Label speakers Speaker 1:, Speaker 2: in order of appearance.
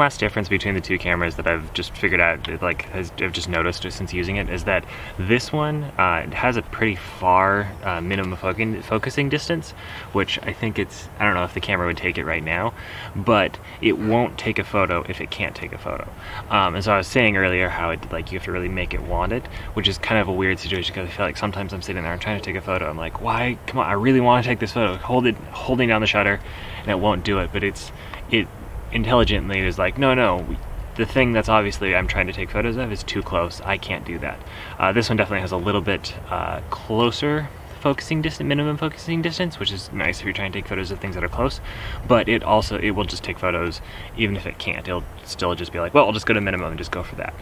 Speaker 1: mass difference between the two cameras that I've just figured out, like has, I've just noticed since using it, is that this one uh, has a pretty far uh, minimum focusing, focusing distance, which I think it's, I don't know if the camera would take it right now, but it won't take a photo if it can't take a photo. Um, and so I was saying earlier how it, like you have to really make it want it, which is kind of a weird situation because I feel like sometimes I'm sitting there, I'm trying to take a photo, I'm like, why, come on, I really want to take this photo, hold it, holding down the shutter, and it won't do it, but it's, it intelligently is like, no, no, the thing that's obviously I'm trying to take photos of is too close. I can't do that. Uh, this one definitely has a little bit uh, closer focusing distance, minimum focusing distance, which is nice if you're trying to take photos of things that are close, but it also, it will just take photos even if it can't. It'll still just be like, well, I'll just go to minimum and just go for that.